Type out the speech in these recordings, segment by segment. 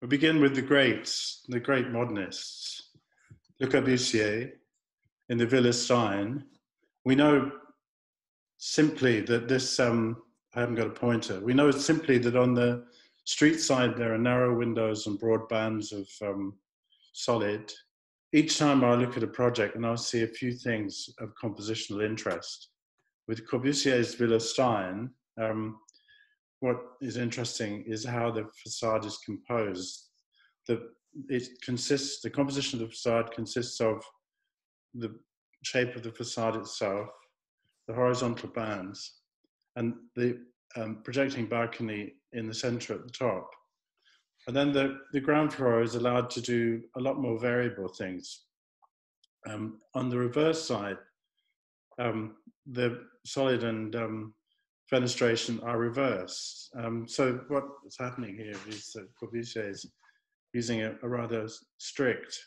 We begin with the greats, the great modernists. Le Corbusier in the Villa Stein. We know simply that this, um, I haven't got a pointer, we know simply that on the street side there are narrow windows and broad bands of um, solid. Each time I look at a project and I'll see a few things of compositional interest. With Corbusier's Villa Stein, um, what is interesting is how the facade is composed. The, it consists, the composition of the facade consists of the shape of the facade itself, the horizontal bands, and the um, projecting balcony in the center at the top. And then the, the ground floor is allowed to do a lot more variable things. Um, on the reverse side, um, the solid and um, fenestration are reversed. Um, so what's happening here is that Corbusier is using a, a rather strict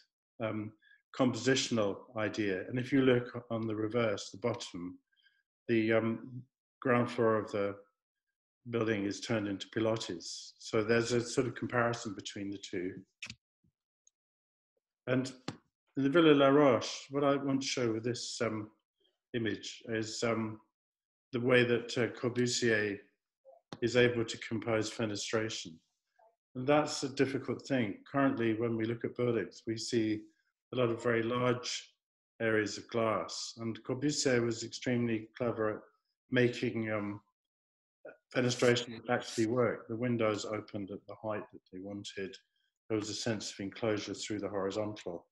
um, compositional idea. And if you look on the reverse, the bottom, the um, ground floor of the building is turned into pilotis. So there's a sort of comparison between the two. And in the Villa La Roche, what I want to show with this um, image is um, the way that uh, Corbusier is able to compose fenestration. And that's a difficult thing. Currently, when we look at buildings, we see a lot of very large areas of glass. And Corbusier was extremely clever at making um, fenestration actually work. The windows opened at the height that they wanted. There was a sense of enclosure through the horizontal.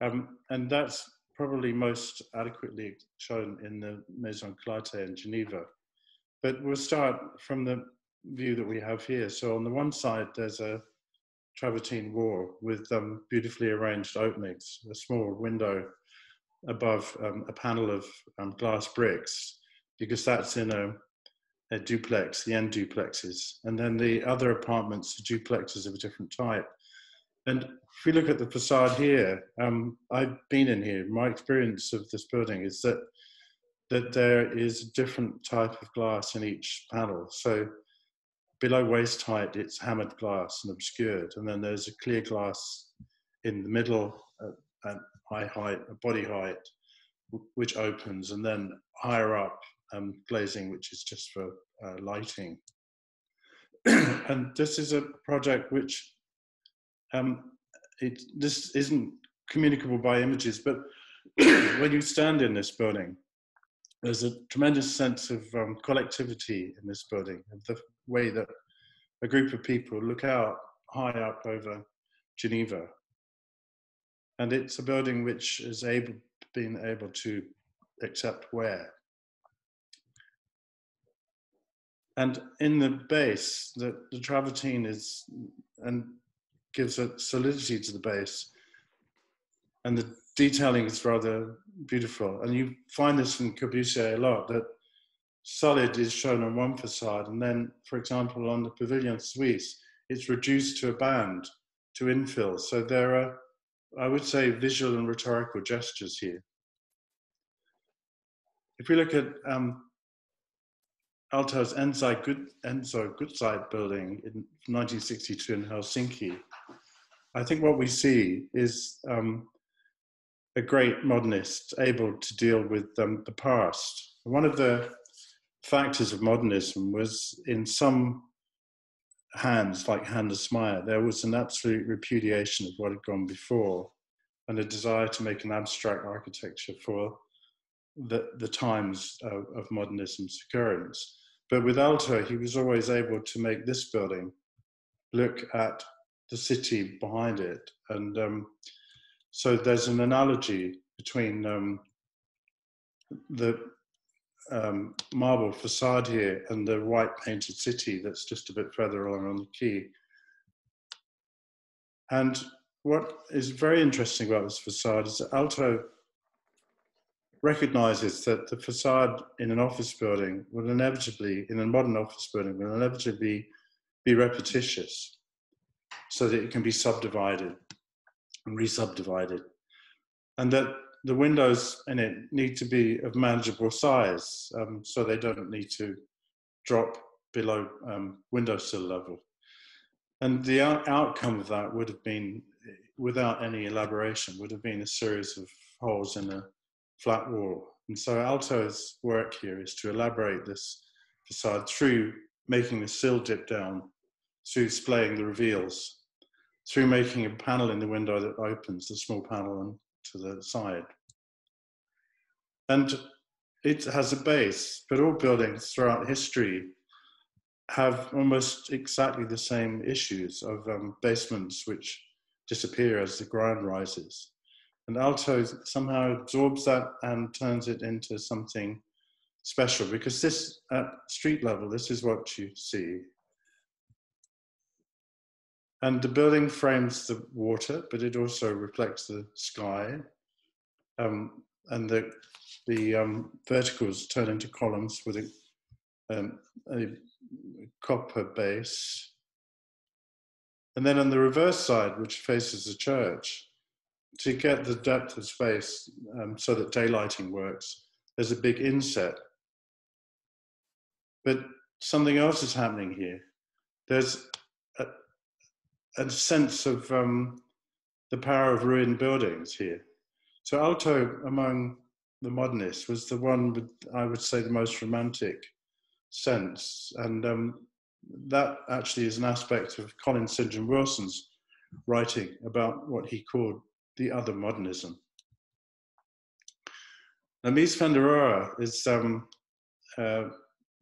Um, and that's probably most adequately shown in the Maison Clarté in Geneva. But we'll start from the view that we have here. So on the one side, there's a travertine wall with um, beautifully arranged openings, a small window above um, a panel of um, glass bricks, because that's in a, a, duplex, the end duplexes. And then the other apartments are duplexes of a different type. And if we look at the facade here, um, I've been in here. My experience of this building is that that there is a different type of glass in each panel. So below waist height, it's hammered glass and obscured, and then there's a clear glass in the middle at, at high height, body height, which opens, and then higher up, um, glazing, which is just for uh, lighting. and this is a project which um, it, this isn't communicable by images, but when you stand in this building, there's a tremendous sense of um, collectivity in this building, of the way that a group of people look out high up over Geneva. And it's a building which is able, been able to accept wear. And in the base, the, the travertine is, and gives a solidity to the base. And the detailing is rather beautiful. And you find this in Corbusier a lot, that solid is shown on one facade, and then, for example, on the Pavilion Suisse, it's reduced to a band to infill. So there are, I would say, visual and rhetorical gestures here. If we look at um, Aalto's Enso Good, Enso Gutzeit building in 1962 in Helsinki, I think what we see is um, a great modernist able to deal with um, the past. One of the factors of modernism was in some hands, like Hans Meyer, there was an absolute repudiation of what had gone before and a desire to make an abstract architecture for the, the times of, of modernism's occurrence. But with Aalto, he was always able to make this building look at the city behind it. And um, so there's an analogy between um, the um, marble facade here and the white painted city that's just a bit further along on the quay. And what is very interesting about this facade is that Aalto recognizes that the facade in an office building will inevitably, in a modern office building, will inevitably be repetitious so that it can be subdivided and re-subdivided. And that the windows in it need to be of manageable size, um, so they don't need to drop below um, windowsill level. And the out- outcome of that would have been, without any elaboration, would have been a series of holes in a flat wall. And so Aalto's work here is to elaborate this facade through making the sill dip down, through splaying the reveals, through making a panel in the window that opens, the small panel to the side. And it has a base, but all buildings throughout history have almost exactly the same issues of um, basements which disappear as the ground rises. And Aalto somehow absorbs that and turns it into something special because this, at street level, this is what you see. And the building frames the water, but it also reflects the sky. Um, and the, the um, verticals turn into columns with a, um, a copper base. And then on the reverse side, which faces the church, to get the depth of space um, so that daylighting works, there's a big inset. But something else is happening here. There's a, sense of um, the power of ruined buildings here. So Aalto, among the modernists, was the one with, I would say, the most romantic sense. And um, that actually is an aspect of Colin St. John Wilson's writing about what he called the other modernism. Now, Mies van der Rohe is um, uh,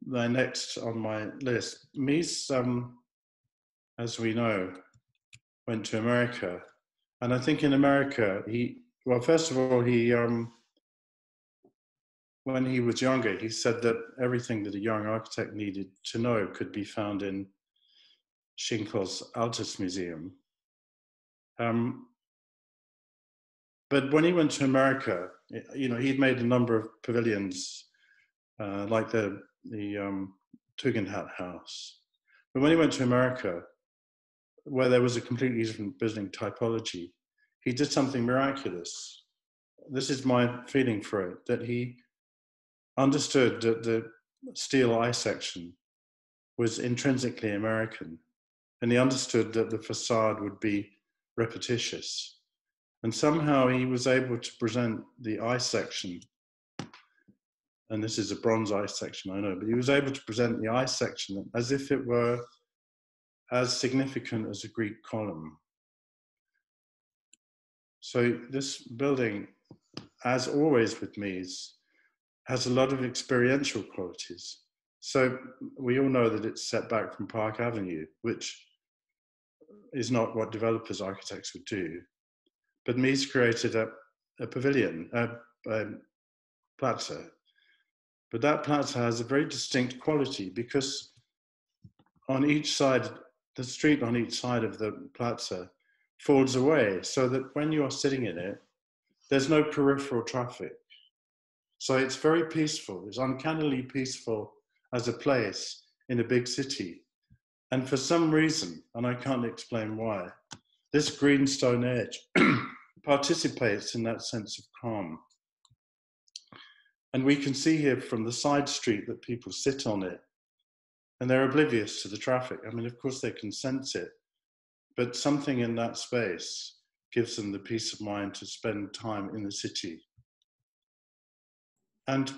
the next on my list. Mies, um, as we know, went to America. And I think in America, he, well, first of all, he, um, when he was younger, he said that everything that a young architect needed to know could be found in Schinkel's Altes Museum. Um, but when he went to America, you know, he'd made a number of pavilions, uh, like the the um, Tugendhat House. But when he went to America, where there was a completely different building typology, he did something miraculous. This is my feeling for it that he understood that the steel I section was intrinsically American, and he understood that the facade would be repetitious. And somehow he was able to present the I section, and this is a bronze I section, I know, but he was able to present the I section as if it were as significant as a Greek column. So this building, as always with Mies, has a lot of experiential qualities. So we all know that it's set back from Park Avenue, which is not what developers, architects would do. But Mies created a, a pavilion, a, a plaza. But that plaza has a very distinct quality because on each side, the street on each side of the plaza folds away so that when you are sitting in it, there's no peripheral traffic. So it's very peaceful. It's uncannily peaceful as a place in a big city. And for some reason, and I can't explain why, this greenstone edge participates in that sense of calm. And we can see here from the side street that people sit on it and they're oblivious to the traffic. I mean, of course, they can sense it, but something in that space gives them the peace of mind to spend time in the city and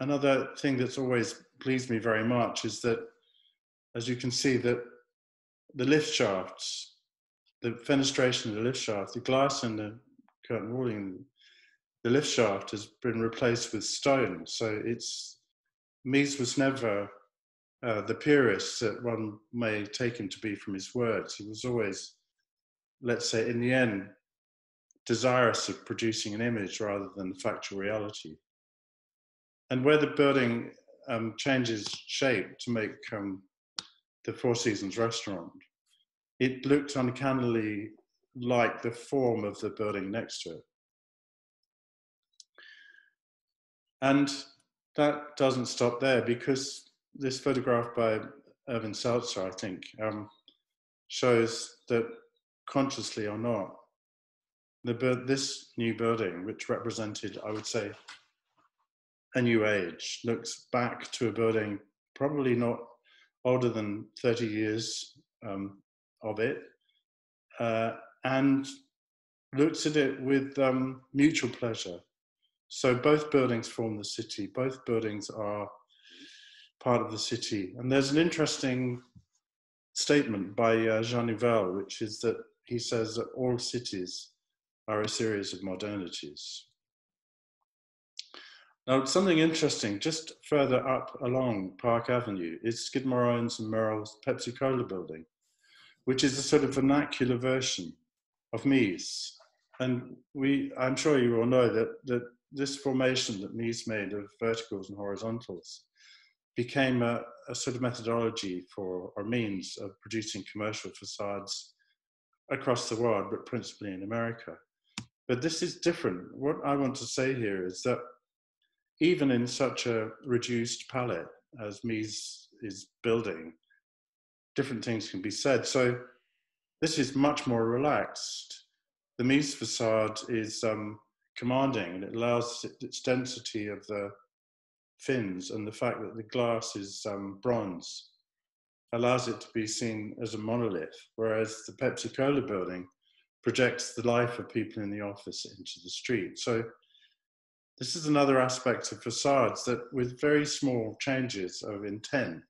another thing that's always pleased me very much is that, as you can see, that the lift shafts, the fenestration of the lift shaft, the glass and the curtain walling, the lift shaft has been replaced with stone. So it's Mies was never uh, the purist that one may take him to be from his words. He was always, let's say, in the end, desirous of producing an image rather than factual reality and where the building um, changes shape to make um, the Four Seasons restaurant, it looked uncannily like the form of the building next to it. And that doesn't stop there because this photograph by Erwin Seltzer, I think, um, shows that consciously or not, the, this new building, which represented, I would say, a new age, looks back to a building probably not older than 30 years um, of it uh, and looks at it with um, mutual pleasure. So both buildings form the city, both buildings are part of the city. And there's an interesting statement by uh, Jean Nouvel, which is that he says that all cities are a series of modernities. Now, something interesting, just further up along Park Avenue, is Skidmore Owings and Merrill's Pepsi Cola building, which is a sort of vernacular version of Mies. And we, I'm sure you all know that, that this formation that Mies made of verticals and horizontals became a, a sort of methodology for or means of producing commercial facades across the world, but principally in America. But this is different. What I want to say here is that even in such a reduced palette as Mies is building, different things can be said. So this is much more relaxed. The Mies facade is um, commanding and it allows its density of the fins and the fact that the glass is um, bronze allows it to be seen as a monolith, whereas the Pepsi Cola building projects the life of people in the office into the street. So this is another aspect of facades that with very small changes of intent,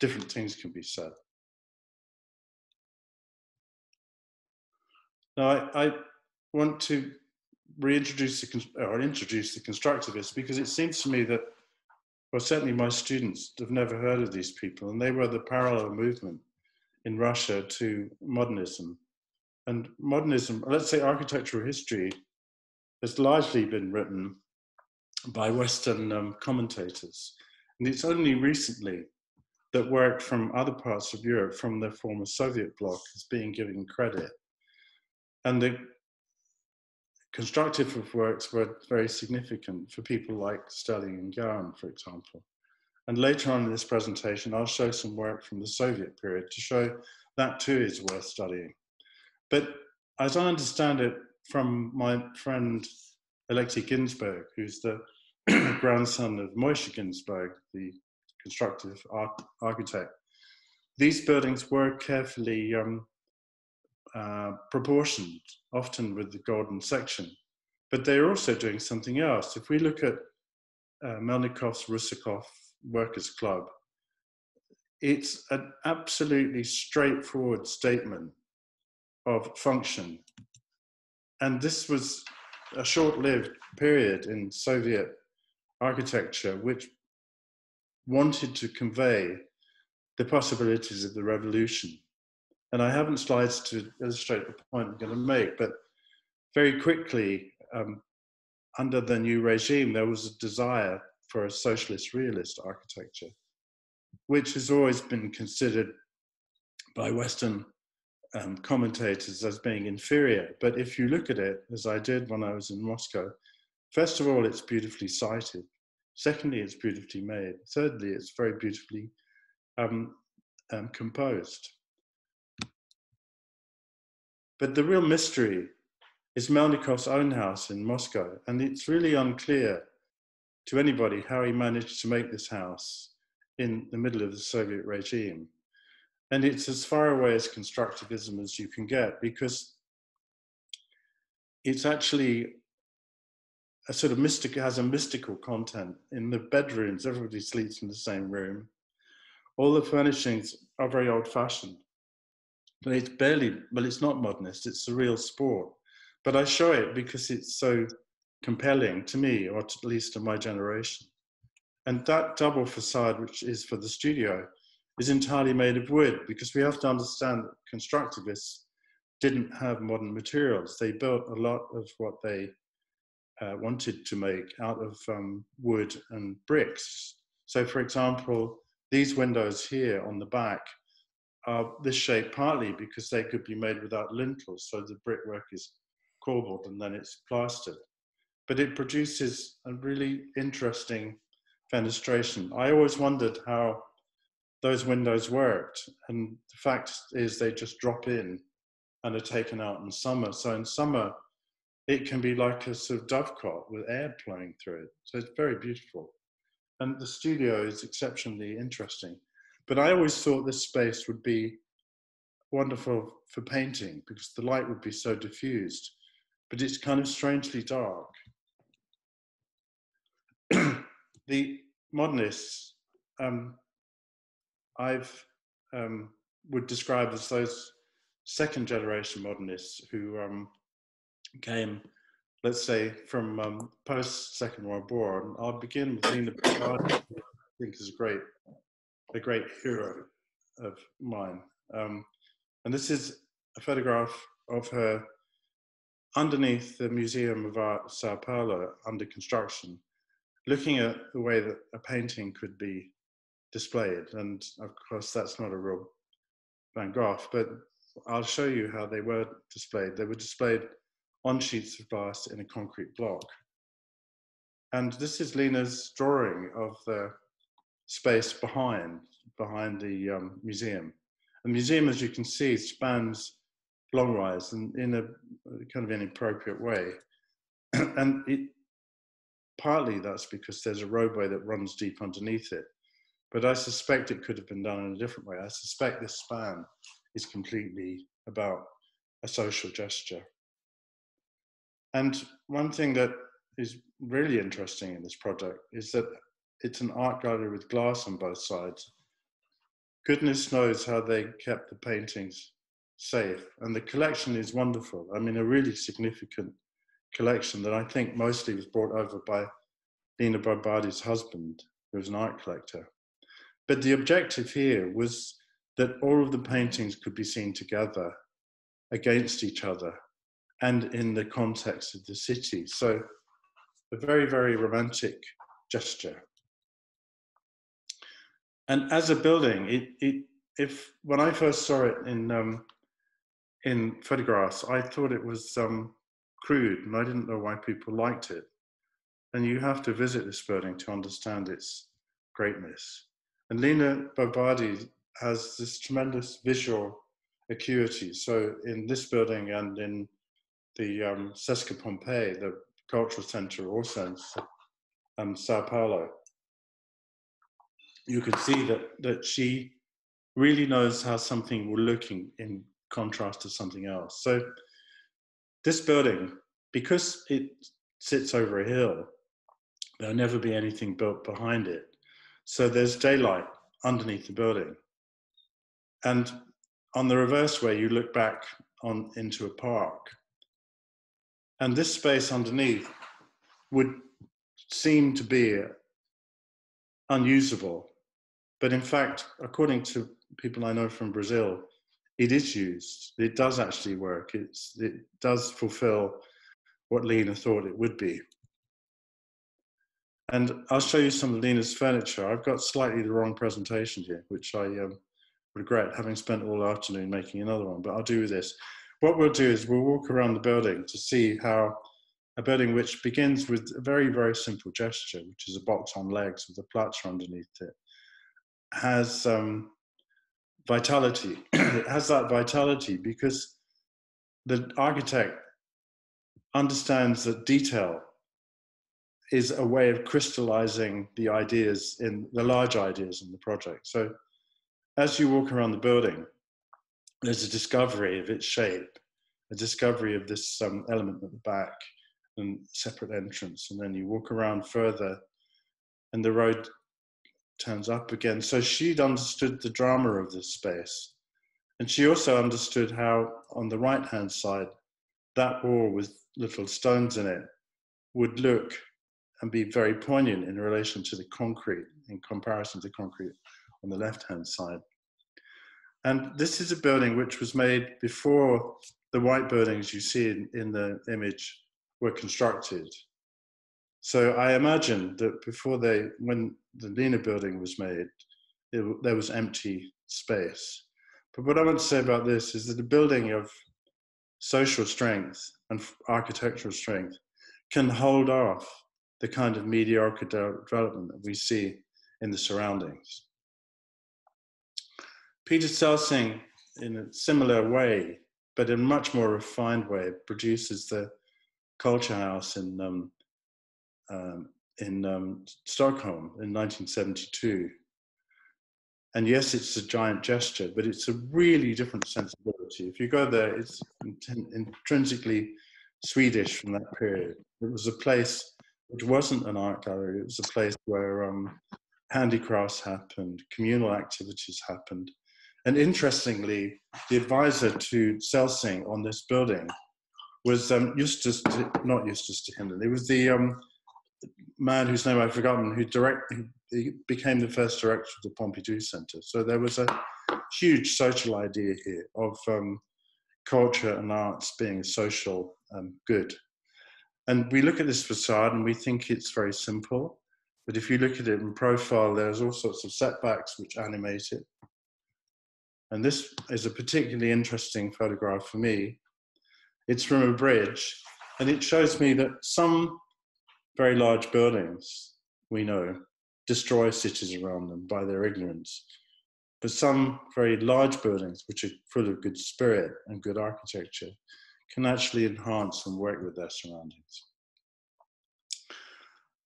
different things can be said. Now, I, I want to reintroduce the, or introduce the constructivists because it seems to me that, well, certainly my students have never heard of these people, and they were the parallel movement in Russia to modernism. And modernism, let's say architectural history, has largely been written by Western um, commentators. And it's only recently that work from other parts of Europe, from the former Soviet bloc, is being given credit. And the constructive works were very significant for people like Stirling and Gowan, for example. And later on in this presentation, I'll show some work from the Soviet period to show that too is worth studying. But as I understand it from my friend Alexei Ginzburg, who's the grandson of Moishe Ginzburg, the constructive architect, these buildings were carefully um, uh, proportioned, often with the golden section. But they're also doing something else. If we look at uh, Melnikov's Rusakov Workers' Club, it's an absolutely straightforward statement of function. And this was a short lived period in Soviet architecture which wanted to convey the possibilities of the revolution. And I haven't slides to illustrate the point I'm going to make, but very quickly, um, under the new regime, there was a desire for a socialist realist architecture, which has always been considered by Western um, commentators as being inferior. But if you look at it, as I did when I was in Moscow, first of all, it's beautifully sited. Secondly, it's beautifully made. Thirdly, it's very beautifully um, um, composed. But the real mystery is Melnikov's own house in Moscow, and it's really unclear to anybody how he managed to make this house in the middle of the Soviet regime. And it's as far away as constructivism as you can get because it's actually a sort of mystic has a mystical content. In the bedrooms everybody sleeps in the same room. All the furnishings are very old fashioned it's barely well it's not modernist it's a real sport. But i show it because it's so compelling to me or at least to my generation. And that double facade which is for the studio is entirely made of wood because we have to understand that constructivists didn't have modern materials. They built a lot of what they uh, wanted to make out of um, wood and bricks. So, for example, these windows here on the back this shape partly because they could be made without lintels, so the brickwork is corbelled and then it's plastered. But it produces a really interesting fenestration. I always wondered how those windows worked, and the fact is they just drop in and are taken out in summer. So in summer, it can be like a sort of dovecot with air flowing through it. So it's very beautiful. And the studio is exceptionally interesting. But I always thought this space would be wonderful for painting because the light would be so diffused, but it's kind of strangely dark. the modernists, um, I've um, would describe as those second generation modernists who um, came, let's say, from um, post Second World War. And I'll begin with Lina Bo Bardi, I think is a great, a great hero of mine. Um, and this is a photograph of her underneath the Museum of Art Sao Paulo under construction, looking at the way that a painting could be displayed. And of course, that's not a real Van Gogh, but I'll show you how they were displayed. They were displayed on sheets of glass in a concrete block. And this is Lina's drawing of the space behind, behind the um, museum. The museum, as you can see, spans long rise and in a kind of an inappropriate way. and it, partly that's because there's a roadway that runs deep underneath it. But I suspect it could have been done in a different way. I suspect this span is completely about a social gesture. And one thing that is really interesting in this project is that it's an art gallery with glass on both sides. Goodness knows how they kept the paintings safe. And the collection is wonderful. I mean, a really significant collection that I think mostly was brought over by Lina Bo Bardi's husband, who was an art collector. But the objective here was that all of the paintings could be seen together against each other and in the context of the city. So a very, very romantic gesture. And as a building, it, it if when I first saw it in um, in photographs, I thought it was um, crude, and I didn't know why people liked it. And you have to visit this building to understand its greatness. And Lina Bo Bardi has this tremendous visual acuity. So in this building and in the um, SESC Pompeia, the cultural center also in um, Sao Paulo, you can see that, that she really knows how something will look in, in contrast to something else. So this building, because it sits over a hill, there'll never be anything built behind it. So there's daylight underneath the building. And on the reverse way, you look back on into a park. And this space underneath would seem to be uh, unusable. But in fact, according to people I know from Brazil, it is used. It does actually work. It's, it does fulfill what Lina thought it would be. And I'll show you some of Lina's furniture. I've got slightly the wrong presentation here, which I um, regret having spent all afternoon making another one, but I'll do this. What we'll do is we'll walk around the building to see how a building which begins with a very, very simple gesture, which is a box on legs with a platter underneath it, has um, vitality. it has that vitality because the architect understands that detail is a way of crystallizing the ideas in the large ideas in the project. So as you walk around the building, there's a discovery of its shape, a discovery of this um, element at the back and separate entrance. And then you walk around further and the road turns up again. So she'd understood the drama of this space. And she also understood how, on the right hand side, that wall with little stones in it would look and be very poignant in relation to the concrete, in comparison to concrete on the left hand side. And this is a building which was made before the white buildings you see in, in the image were constructed. So I imagine that before they, when the Lina building was made, it, there was empty space. But what I want to say about this is that the building of social strength and architectural strength can hold off the kind of mediocre development that we see in the surroundings. Peter Celsing, in a similar way, but in a much more refined way, produces the Culture House in um, um, in um, Stockholm in 1972. and yes, it's a giant gesture, but it's a really different sensibility. If you go there, it's intrinsically Swedish from that period. It was a place which wasn't an art gallery. It was a place where um, handicrafts happened, communal activities happened. And interestingly, the advisor to Celsing on this building was um, Justus, to, not Eustace de Hinden, it was the um, man whose name I've forgotten, who became the first director of the Pompidou Center. So there was a huge social idea here of um, culture and arts being a social um, good. And we look at this facade and we think it's very simple. But if you look at it in profile, there's all sorts of setbacks which animate it. And this is a particularly interesting photograph for me. It's from a bridge, and it shows me that some very large buildings, we know, destroy cities around them by their ignorance. But some very large buildings, which are full of good spirit and good architecture, can actually enhance and work with their surroundings.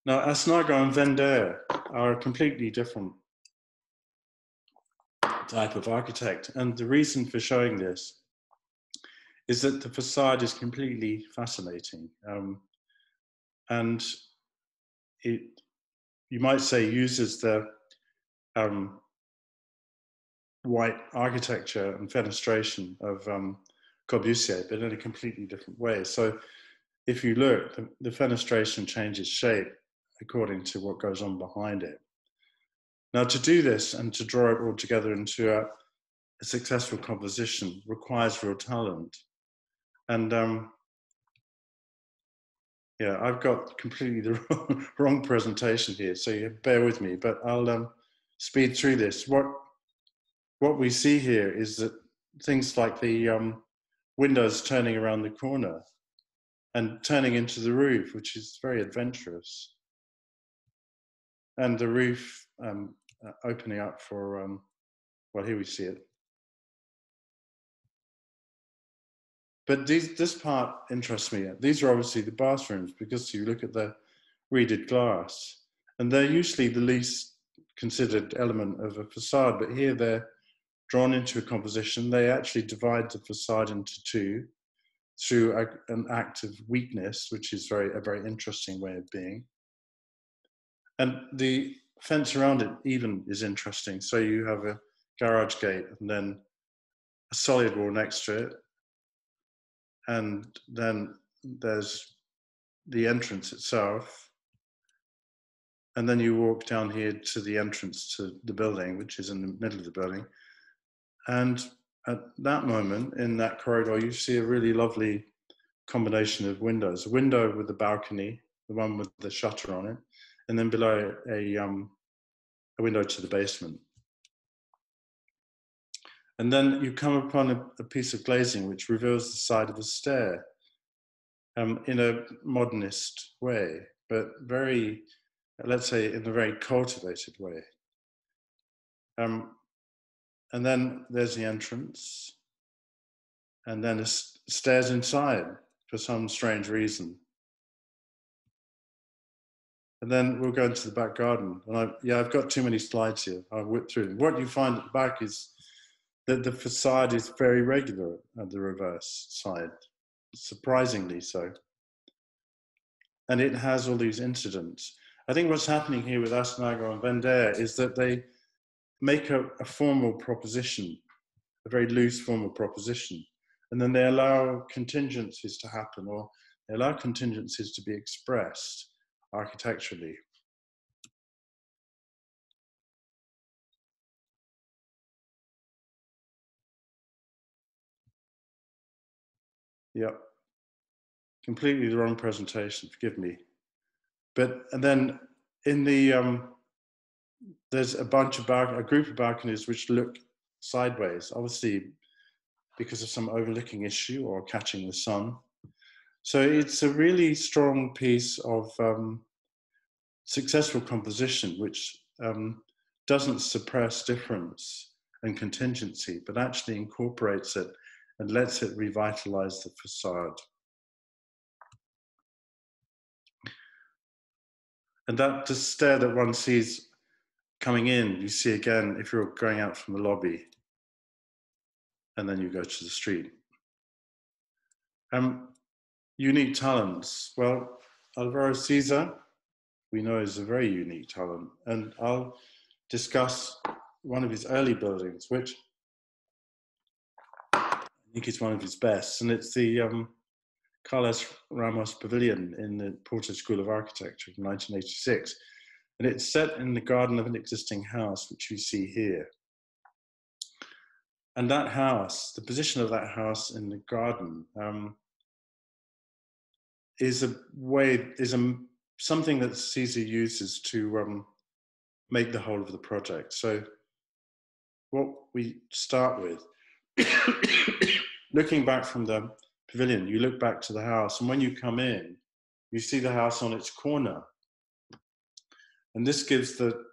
Now, Asnago and Vender are a completely different type of architect. And the reason for showing this is that the facade is completely fascinating. Um, and it, you might say, uses the um, white architecture and fenestration of um, Corbusier, but in a completely different way. So if you look, the, the fenestration changes shape according to what goes on behind it. Now, to do this and to draw it all together into a, a successful composition requires real talent. And um, yeah, I've got completely the wrong, wrong, presentation here, so bear with me, but I'll um, speed through this. What, what we see here is that things like the um, windows turning around the corner and turning into the roof, which is very adventurous. And the roof um, uh, opening up for, um, well, here we see it. But these, this part interests me. These are obviously the bathrooms because you look at the reeded glass, and they're usually the least considered element of a facade, but here they're drawn into a composition. They actually divide the facade into two through a, an act of weakness, which is very a very interesting way of being. And the fence around it even is interesting. So you have a garage gate and then a solid wall next to it, and then there's the entrance itself. And then you walk down here to the entrance to the building, which is in the middle of the building. And at that moment, in that corridor, you see a really lovely combination of windows a window with the balcony, the one with the shutter on it, and then below a, um, a window to the basement. And then you come upon a, a piece of glazing which reveals the side of a stair um, in a modernist way, but very, let's say, in a very cultivated way. Um, and then there's the entrance, and then stairs inside for some strange reason. And then we'll go into the back garden. And I, yeah, I've got too many slides here. I'll whip through. What you find at the back is that the facade is very regular at the reverse side, surprisingly so. And it has all these incidents. I think what's happening here with Asnago and Vender is that they make a, a formal proposition, a very loose formal proposition, and then they allow contingencies to happen or they allow contingencies to be expressed architecturally. Yep. Completely the wrong presentation, forgive me. But, and then in the, um, there's a bunch of, bar- a group of balconies which look sideways, obviously because of some overlooking issue or catching the sun. So it's a really strong piece of um, successful composition, which um, doesn't suppress difference and contingency, but actually incorporates it and lets it revitalize the facade. And that stair that one sees coming in, you see again, if you're going out from the lobby, and then you go to the street. Um, unique talents. Well, Alvaro Siza, we know is a very unique talent, and I'll discuss one of his early buildings, which I think it's one of his best, and it's the um, Carlos Ramos Pavilion in the Porto School of Architecture from 1986. And it's set in the garden of an existing house, which you see here. And that house, the position of that house in the garden, um, is a way, is a, something that Siza uses to um, make the whole of the project. So what we start with, looking back from the pavilion, you look back to the house, and when you come in, you see the house on its corner. And this gives the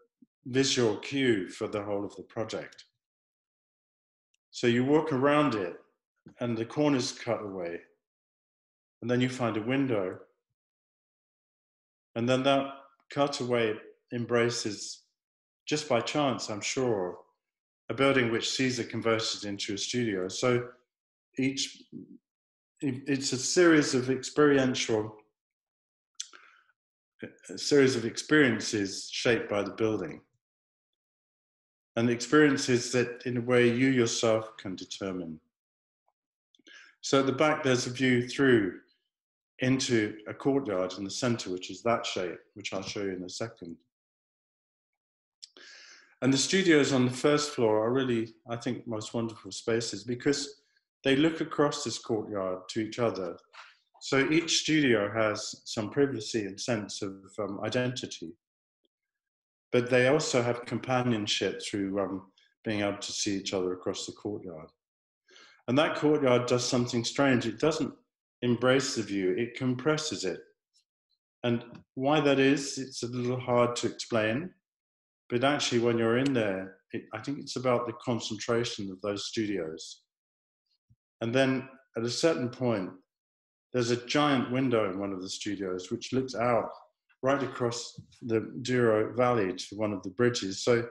visual cue for the whole of the project. So you walk around it, and the corner's cut away, and then you find a window, and then that cutaway embraces, just by chance, I'm sure, a building which Siza converted into a studio. So each it's a series of experiential a series of experiences shaped by the building. And experiences that in a way you yourself can determine. So at the back there's a view through into a courtyard in the center which is that shape which i'll show you in a second and the studios on the first floor are really i think most wonderful spaces because they look across this courtyard to each other. So each studio has some privacy and sense of um, identity. But they also have companionship through um, being able to see each other across the courtyard. And that courtyard does something strange. It doesn't embrace the view, it compresses it. And why that is, it's a little hard to explain. But actually, when you're in there, it, I think it's about the concentration of those studios and then at a certain point, there's a giant window in one of the studios which looks out right across the Douro Valley to one of the bridges. So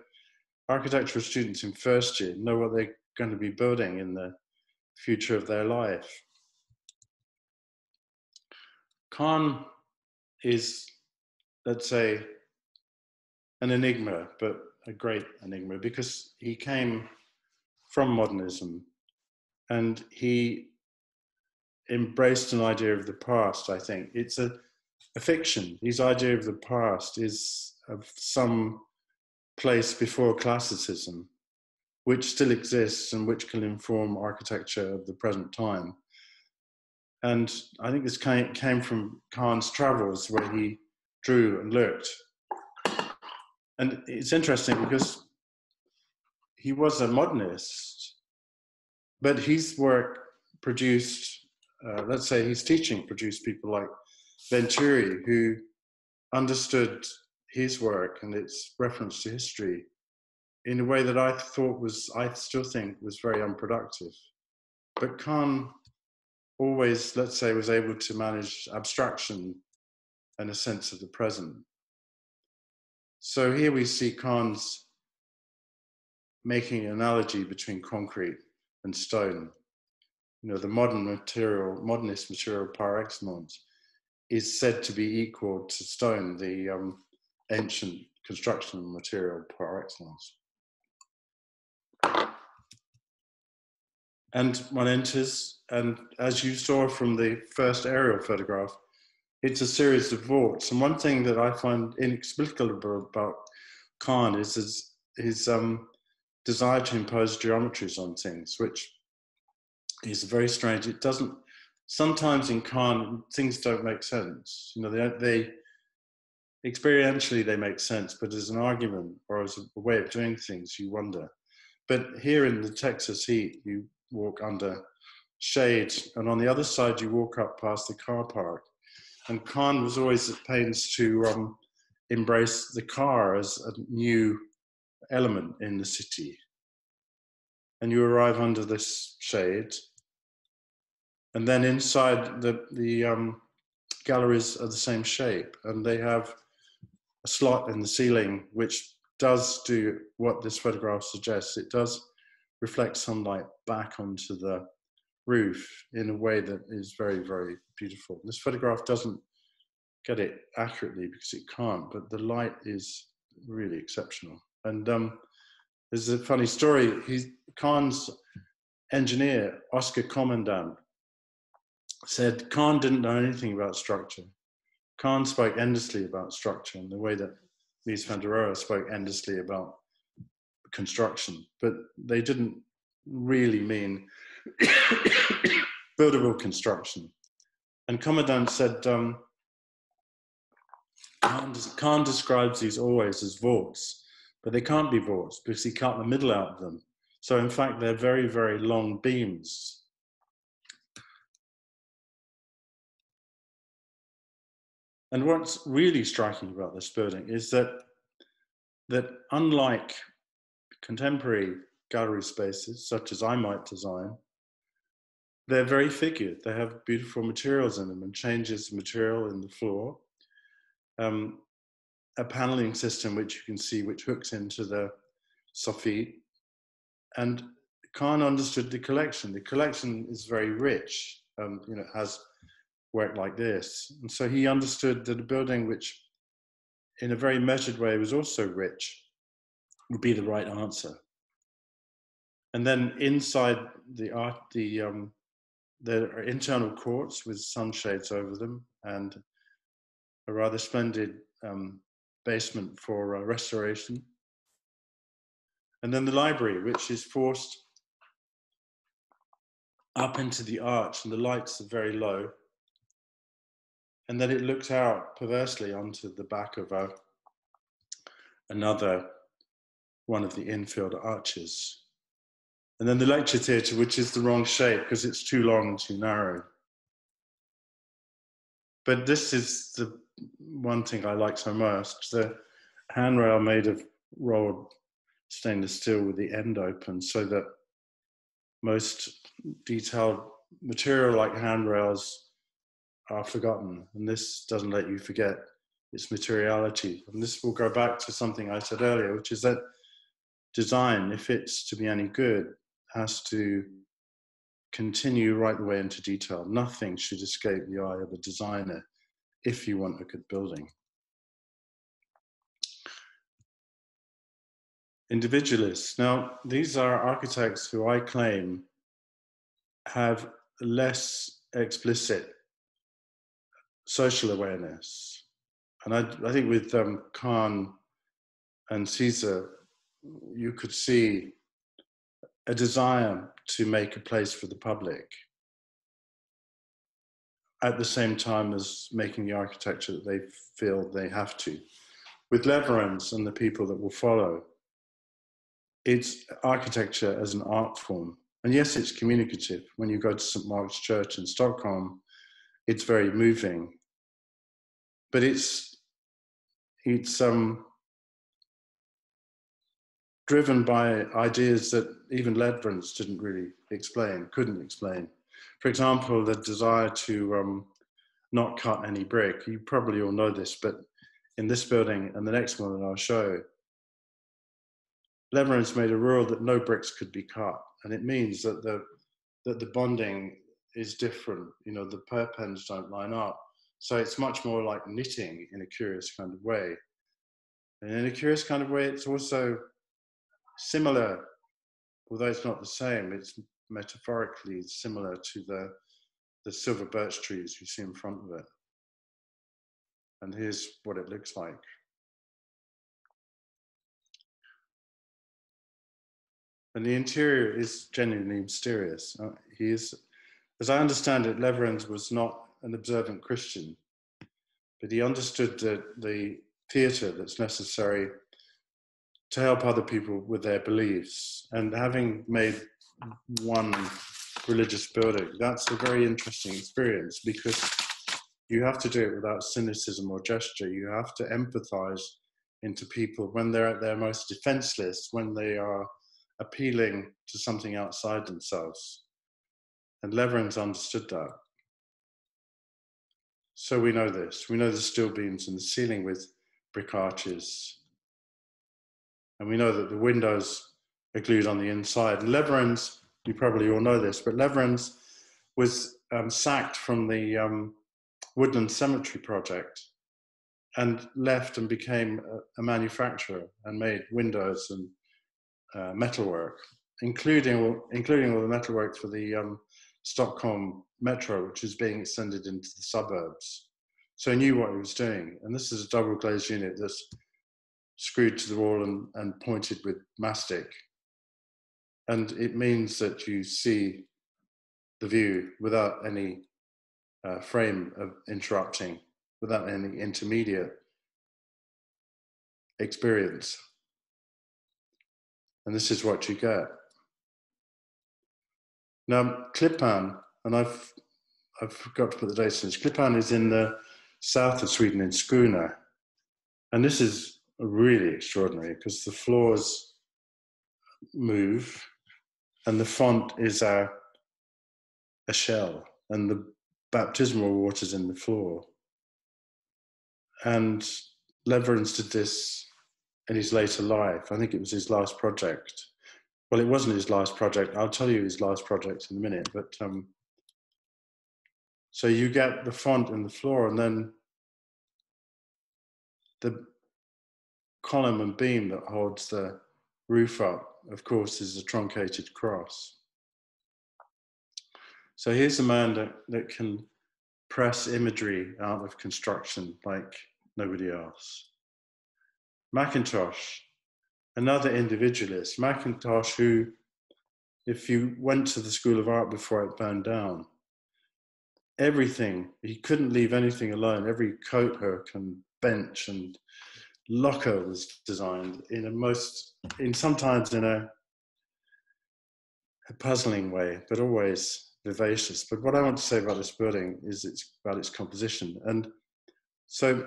architectural students in first year know what they're going to be building in the future of their life. Kahn is, let's say, an enigma, but a great enigma because he came from modernism and he embraced an idea of the past. I think it's a, a fiction. His idea of the past is of some place before classicism, which still exists and which can inform architecture of the present time. And I think this came, came from Kahn's travels, where he drew and looked. And it's interesting because he was a modernist, but his work produced, uh, let's say his teaching produced people like Venturi, who understood his work and its reference to history in a way that I thought was, I still think, was very unproductive. But Kahn always, let's say, was able to manage abstraction and a sense of the present. So here we see Kahn's making an analogy between concrete and stone. You know, the modern material, modernist material par excellence, is said to be equal to stone, the um, ancient construction material par excellence. And one enters, and as you saw from the first aerial photograph, it's a series of vaults. And one thing that I find inexplicable about Kahn is his, his um, desire to impose geometries on things, which is very strange. It doesn't. Sometimes in Kahn, things don't make sense. You know, they, they experientially they make sense, but as an argument or as a way of doing things, you wonder. But here in the Texas heat, you walk under shade, and on the other side, you walk up past the car park. And Kahn was always at pains to um, embrace the car as a new element in the city. And you arrive under this shade. And then inside the, the um, galleries are the same shape and they have a slot in the ceiling which does do what this photograph suggests. It does reflect sunlight back onto the roof in a way that is very, very beautiful. This photograph doesn't get it accurately because it can't, but the light is really exceptional. And um, there's a funny story. He's Kahn's engineer, Oscar Komendant, said Kahn didn't know anything about structure. Kahn spoke endlessly about structure in the way that Mies van der Rohe spoke endlessly about construction, but they didn't really mean buildable construction. And Komendant said, um, describes these always as vaults, but they can't be vaults because he cut the middle out of them. So in fact, they're very, very long beams. And what's really striking about this building is that, that unlike contemporary gallery spaces, such as I might design, they're very figured. They have beautiful materials in them and changes material in the floor. Um, a paneling system which you can see which hooks into the soffit. And Kahn understood the collection. The collection is very rich. Um, you know, has work like this. And so he understood that a building which in a very measured way was also rich would be the right answer. And then inside the art, the um, there are internal courts with sunshades over them and a rather splendid um, basement for uh, restoration. And then the library, which is forced up into the arch, and the lights are very low. And then it looks out perversely onto the back of a, another one of the infield arches. And then the lecture theatre, which is the wrong shape because it's too long and too narrow. But this is the one thing I like so most the handrail made of rolled stainless steel with the end open so that most detailed material like handrails are forgotten. And this doesn't let you forget its materiality. And this will go back to something I said earlier, which is that design, if it's to be any good, has to continue right the way into detail. Nothing should escape the eye of a designer if you want a good building. Individualists. Now, these are architects who I claim have less explicit social awareness. And I, I think with um, Kahn and Siza, you could see a desire to make a place for the public at the same time as making the architecture that they feel they have to. With Lewerentz and the people that will follow, it's architecture as an art form. And yes, it's communicative. When you go to St. Mark's Church in Stockholm, it's very moving. But it's it's um, driven by ideas that even Lewerentz didn't really explain, couldn't explain. For example, the desire to um, not cut any brick. You probably all know this, but in this building and the next one that I'll show, Lewerentz made a rule that no bricks could be cut, and it means that the that the bonding is different. You know, the perpends don't line up, so it's much more like knitting in a curious kind of way. And in a curious kind of way, it's also similar, although it's not the same, it's metaphorically similar to the, the silver birch trees you see in front of it. And here's what it looks like. And the interior is genuinely mysterious. Uh, he is, as I understand it, Lewerentz was not an observant Christian, but he understood the, the theatre that's necessary to help other people with their beliefs. And having made one religious building, that's a very interesting experience because you have to do it without cynicism or gesture. You have to empathize into people when they're at their most defenseless, when they are appealing to something outside themselves. And Lewerentz understood that. So we know this. We know the steel beams in the ceiling with brick arches And we know that the windows are glued on the inside. Lewerentz, you probably all know this, but Lewerentz was um, sacked from the um, Woodland Cemetery project and left and became a, a manufacturer and made windows and uh, metalwork, including including all the metalwork for the um, Stockholm metro, which is being extended into the suburbs. So he knew what he was doing. And this is a double glazed unit that's screwed to the wall and, and pointed with mastic. And it means that you see the view without any uh, frame of interrupting, without any intermediate experience. And this is what you get. Now, Klippan, and I've I've forgot to put the dates in. Klippan is in the south of Sweden in Skåne, and this is really extraordinary because the floors move, and the font is a a shell, and the baptismal water's in the floor. And Lewerentz did this in his later life. I think it was his last project well, it wasn't his last project. I'll tell you his last project in a minute. But um, so you get the font and the floor, and then the column and beam that holds the roof up, of course, is a truncated cross. So here's a man that, that can press imagery out of construction like nobody else. Mackintosh, another individualist, Mackintosh, who, if you went to the School of Art before it burned down, everything, he couldn't leave anything alone. Every coat hook and bench and locker was designed in a most, in sometimes in a, a puzzling way, but always vivacious. But what I want to say about this building is it's about its composition. And so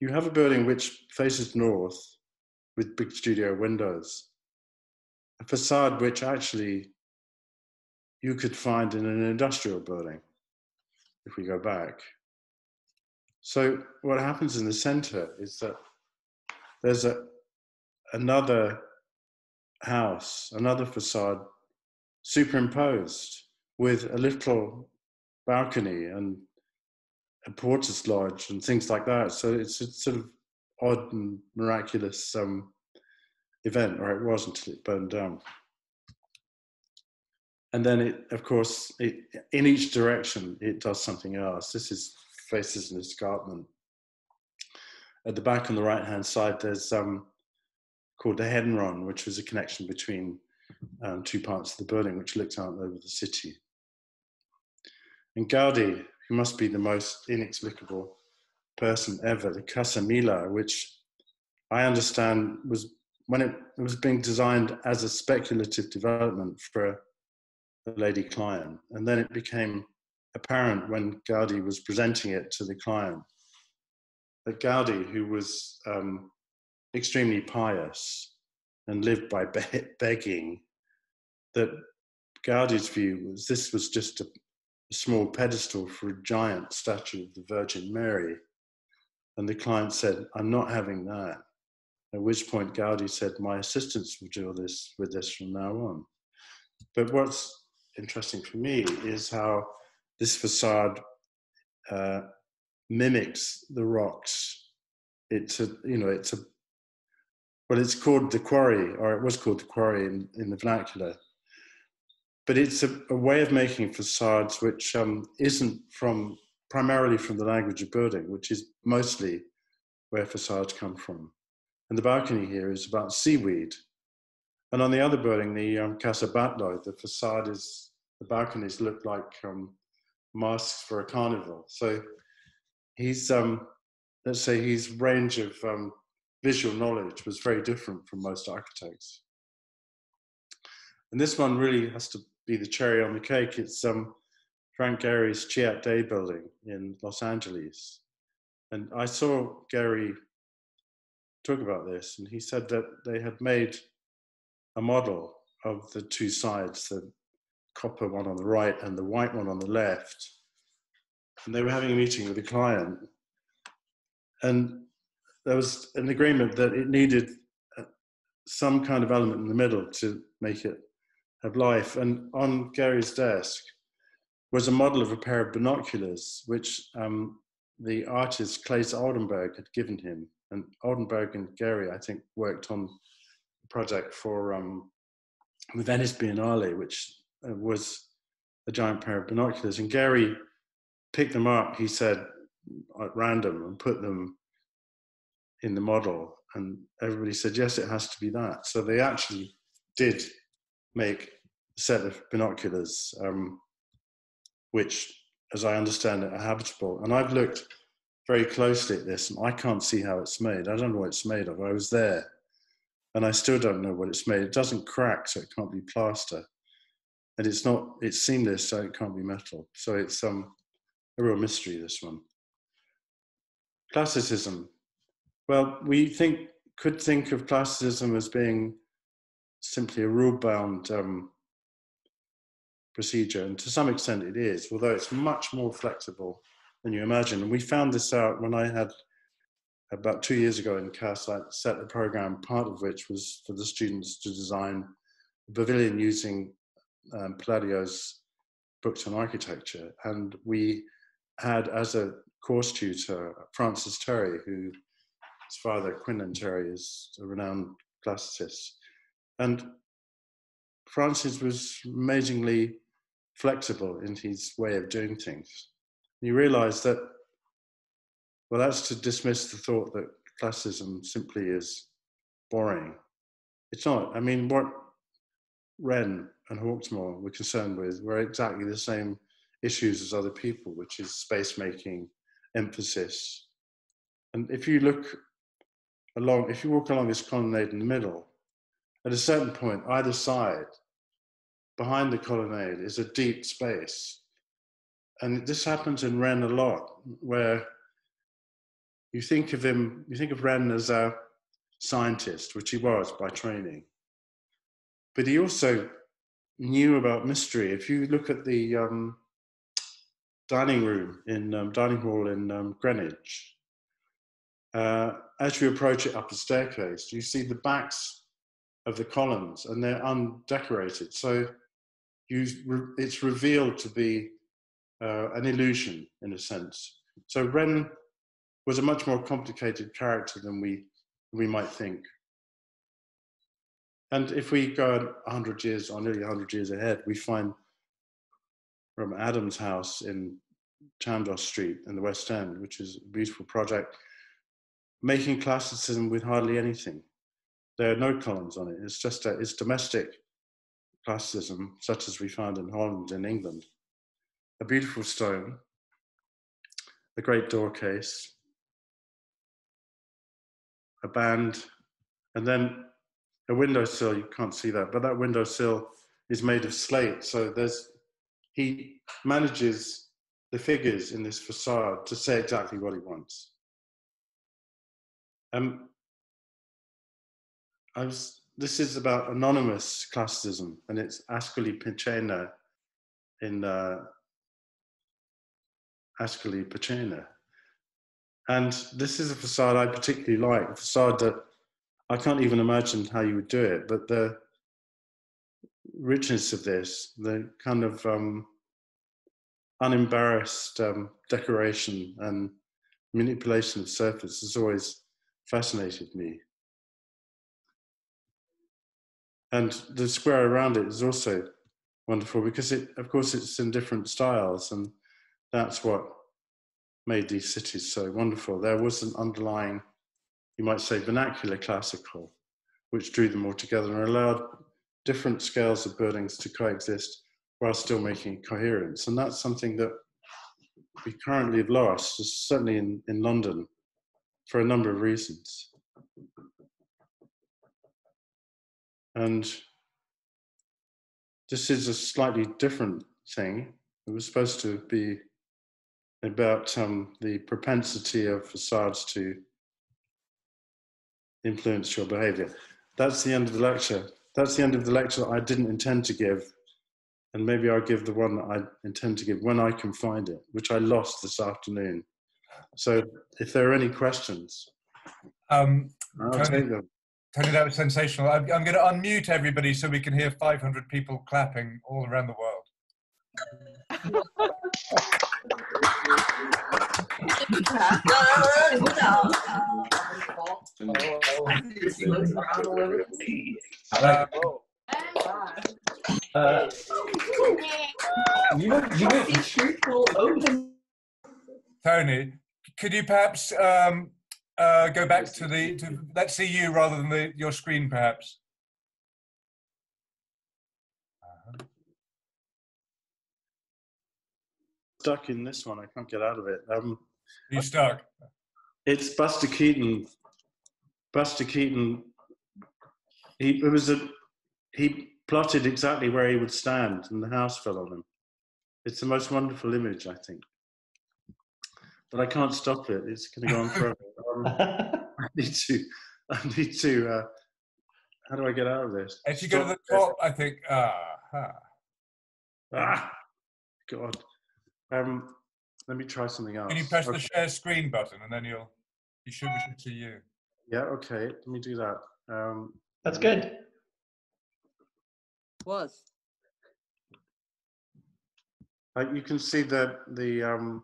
you have a building which faces north, with big studio windows. A facade which actually you could find in an industrial building if we go back. So what happens in the center is that there's a another house, another facade superimposed with a little balcony and a porter's lodge and things like that. So it's, it's sort of odd and miraculous um, event, or it was until it burned down. And then it, of course, it, in each direction, it does something else. This is faces an escarpment. At the back on the right-hand side, there's um, called the Hen Run, which was a connection between um, two parts of the building, which looked out over the city. And Gaudi, who must be the most inexplicable person ever, the Casa Mila, which I understand was when it, was being designed as a speculative development for a, a lady client. And then it became apparent when Gaudi was presenting it to the client that Gaudi, who was um, extremely pious and lived by be- begging, that Gaudi's view was this was just a, a small pedestal for a giant statue of the Virgin Mary and the client said, I'm not having that. At which point Gaudi said, My assistants will do this with this from now on. But what's interesting for me is how this facade uh, mimics the rocks. It's a, you know, it's a, well, it's called the quarry, or it was called the quarry in, in the vernacular. But it's a, a way of making facades which um, isn't from primarily from the language of building, which is mostly where facades come from. And the balcony here is about seaweed. And on the other building, the um, Casa Batlló, the facade is, the balconies look like um, masks for a carnival. So he's, um, let's say his range of um, visual knowledge was very different from most architects. And this one really has to be the cherry on the cake. It's um, Frank Gehry's Chiat Day building in Los Angeles. And I saw Gehry talk about this, and he said that they had made a model of the two sides, the copper one on the right and the white one on the left. And they were having a meeting with a client. And there was an agreement that it needed some kind of element in the middle to make it have life. And on Gehry's desk was a model of a pair of binoculars, which um, the artist Claes Oldenburg had given him. And Oldenburg and Gehry, I think, worked on a project for um, the Venice Biennale, which uh, was a giant pair of binoculars. And Gehry picked them up, he said, at random and put them in the model. And everybody said, yes, it has to be that. So they actually did make a set of binoculars, um, which, as I understand it, are habitable. And I've looked very closely at this and I can't see how it's made. I don't know what it's made of. I was there and I still don't know what it's made. It doesn't crack, so it can't be plaster. And it's not, it's seamless, so it can't be metal. So it's um, a real mystery, this one. Classicism. Well, we think could think of classicism as being simply a rule-bound um, procedure, and to some extent it is, although it's much more flexible than you imagine. And we found this out when I had about two years ago in Cass, I set a program, part of which was for the students to design a pavilion using um, Palladio's books on architecture. And we had as a course tutor Francis Terry, who his father, Quinlan Terry, is a renowned classicist. And Francis was amazingly flexible in his way of doing things. You realize that, well, that's to dismiss the thought that classicism simply is boring. It's not. I mean, what Wren and Hawksmoor were concerned with were exactly the same issues as other people, which is space making, emphasis. And if you look along, if you walk along this colonnade in the middle, at a certain point, either side, behind the colonnade, is a deep space. And this happens in Wren a lot, where you think of him, you think of Wren as a scientist, which he was by training. But he also knew about mystery. If you look at the um, dining room in um, dining hall in um, Greenwich, uh, as you approach it up the staircase, you see the backs of the columns and they're undecorated. So you, it's revealed to be uh, an illusion in a sense. So Wren was a much more complicated character than we, we might think. And if we go 100 years or nearly 100 years ahead, we find from Adams House in Chandos Street in the West End, which is a beautiful project, making classicism with hardly anything. There are no columns on it. It's just a, it's domestic classicism, such as we found in Holland and England. A beautiful stone, a great door case, a band, and then a windowsill. You can't see that, but that windowsill is made of slate. So there's he manages the figures in this facade to say exactly what he wants. Um, I was, this is about anonymous classicism, and it's Ascoli Piceno in uh, Ascoli Piceno. And this is a facade I particularly like, a facade that I can't even imagine how you would do it, but the richness of this, the kind of um, unembarrassed um, decoration and manipulation of surface has always fascinated me. And the square around it is also wonderful because it, of course, it's in different styles, and that's what made these cities so wonderful. There was an underlying, you might say, vernacular classical, which drew them all together and allowed different scales of buildings to coexist while still making coherence. And that's something that we currently have lost, certainly in, in London, for a number of reasons. And this is a slightly different thing. It was supposed to be about um, the propensity of facades to influence your behavior. That's the end of the lecture. That's the end of the lecture that I didn't intend to give and maybe I'll give the one that I intend to give when I can find it, which I lost this afternoon. So if there are any questions, um, I'll Tony, take them. Tony, that was sensational. I'm, I'm going to unmute everybody so we can hear 500 people clapping all around the world. You, you. Tony, could you perhaps um, uh, go back to the, to, let's see you rather than the, your screen perhaps? Stuck in this one, I can't get out of it. Um, Are you stuck? it's Buster Keaton. Buster Keaton. He it was a he plotted exactly where he would stand, and the house fell on him. It's the most wonderful image, I think. But I can't stop it. It's going to go on forever. Um, I need to. I need to. Uh, how do I get out of this? If you go to the top, I think, ah, ah. Ah, God. Um, let me try something else. Can you press the share screen button and then you'll, you should, we should see you. Yeah, okay. Let me do that. Um, That's good. Was. like you can see the the. Um,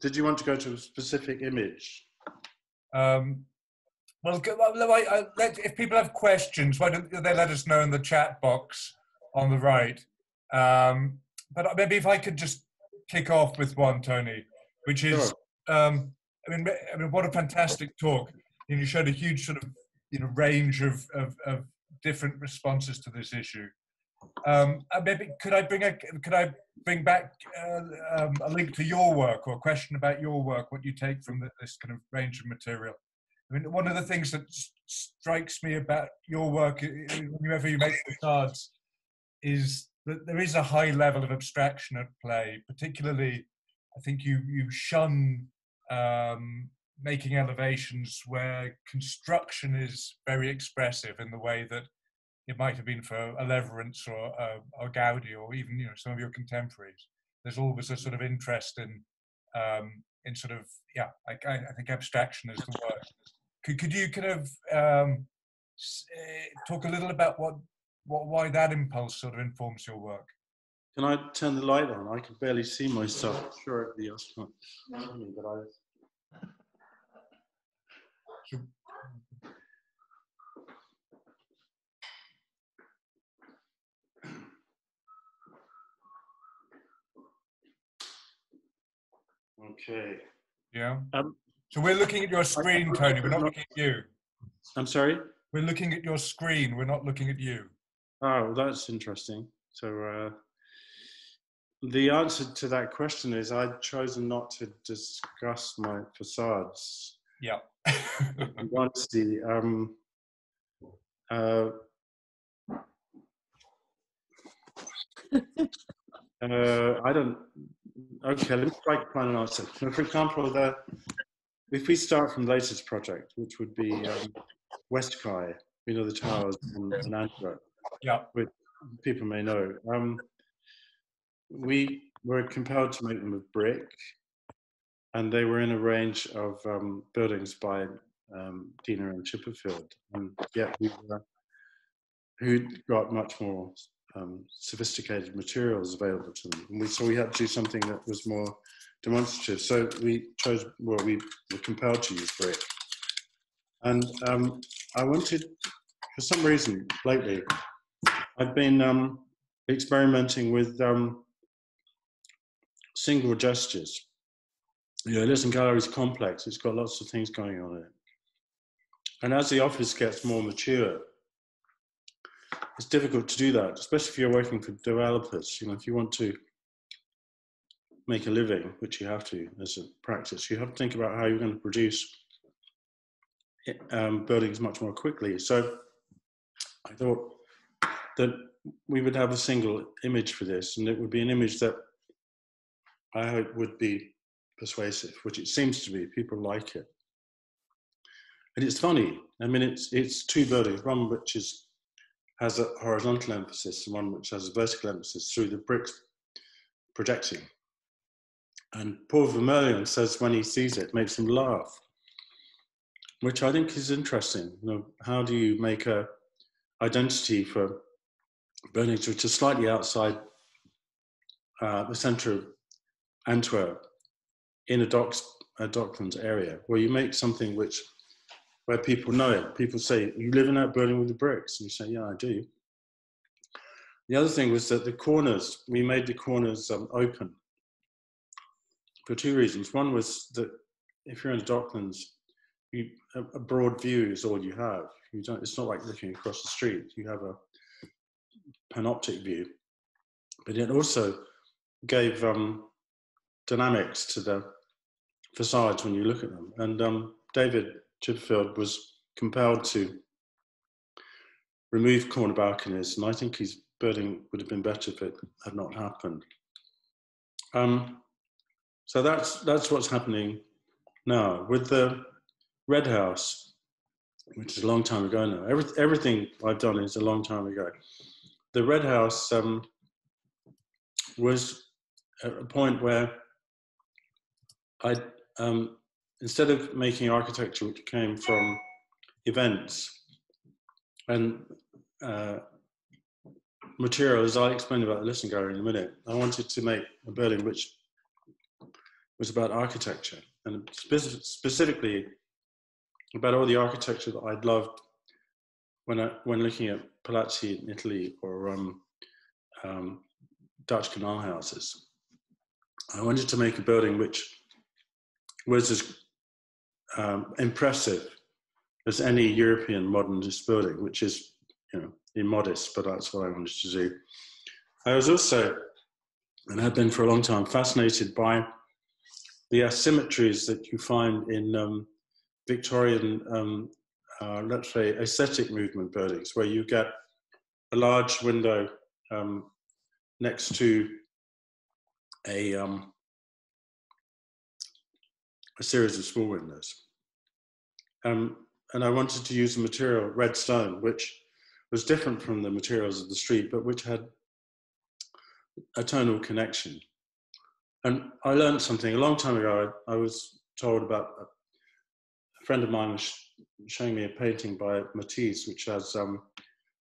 did you want to go to a specific image? Um, well, well, I, I, let, if people have questions, why don't they let us know in the chat box on the right? Um, but maybe if I could just kick off with one, Tony, which is, um, I mean, I mean, what a fantastic talk! Know, you showed a huge sort of, you know, range of of, of different responses to this issue. Um, maybe could I bring a could I bring back uh, um, a link to your work or a question about your work? What you take from the, this kind of range of material? I mean, one of the things that strikes me about your work, whenever you make the cards, is that there is a high level of abstraction at play. Particularly, I think you you shun um, making elevations where construction is very expressive in the way that it might have been for a Lewerentz or, uh, or Gaudi or even you know some of your contemporaries. There's always a sort of interest in um, in sort of yeah, I, I think abstraction is the word. Could, could you kind of um, eh, talk a little about what, what why that impulse sort of informs your work? Can I turn the light on? I can barely see myself. I'm sure everybody else can't see me, but I. Okay. Yeah. Um, So we're looking at your screen, Tony. We're not looking at you. I'm sorry. We're looking at your screen. We're not looking at you. Oh, that's interesting. So uh, the answer to that question is I've chosen not to discuss my facades. Yeah. Once the um, uh, uh, I don't. Okay, let me try to find an answer. So for example, the if we start from the latest project, which would be um, Westkaai, you know the towers in Antwerp yeah. people may know. Um, we were compelled to make them of brick, and they were in a range of um, buildings by um, Diener and Chipperfield, and yet we were, who got much more um, sophisticated materials available to them. And we so we had to do something that was more demonstrative. So we chose, well, we were compelled to use brick, and um, I wanted, for some reason, lately. I've been um, experimenting with um, single gestures. You know, Lisson Gallery is complex. It's got lots of things going on in it. And as the office gets more mature, it's difficult to do that, especially if you're working for developers. You know, if you want to make a living, which you have to as a practice, you have to think about how you're going to produce um, buildings much more quickly. So I thought that we would have a single image for this, and it would be an image that I hope would be persuasive, which it seems to be. People like it, and it's funny. I mean, it's it's two buildings, one which is has a horizontal emphasis, and one which has a vertical emphasis through the bricks projecting. And Paul Vermeulen says when he sees it, makes him laugh. which I think is interesting. You know, how do you make a identity for buildings which are slightly outside uh, the centre of Antwerp in a docks a Docklands area, where you make something which where people know it. People say, "You live in that building with the bricks," and you say, "Yeah, I do." The other thing was that the corners we made the corners um, open for two reasons. One was that if you're in the Docklands, you, a, a broad view is all you have. You don't. It's not like looking across the street. You have a panoptic view, but it also gave um, dynamics to the facades when you look at them. And um, David Chipperfield was compelled to remove corner balconies, and I think his building would have been better if it had not happened. Um, so that's that's what's happening now with the Red House, which is a long time ago now. Every, everything I've done is a long time ago. The Red House um, was a point where I um, instead of making architecture which came from events and uh, materials, I'll explain about the Lisson Gallery in a minute. I wanted to make a building which was about architecture and spe- specifically about all the architecture that I'd loved when I, when looking at palazzi in Italy or um, um, Dutch canal houses. I wanted to make a building which was as um, impressive as any European modernist building, which is, you know, immodest, but that's what I wanted to do. I was also, and have been for a long time, fascinated by the asymmetries that you find in um, Victorian, um, uh, let's say, aesthetic movement buildings, where you get a large window um, next to a um, a series of small windows. Um, and I wanted to use a material, red stone, which was different from the materials of the street, but which had a tonal connection. And I learned something a long time ago. I, I was told about a, a, friend of mine was showing me a painting by Matisse, which has um,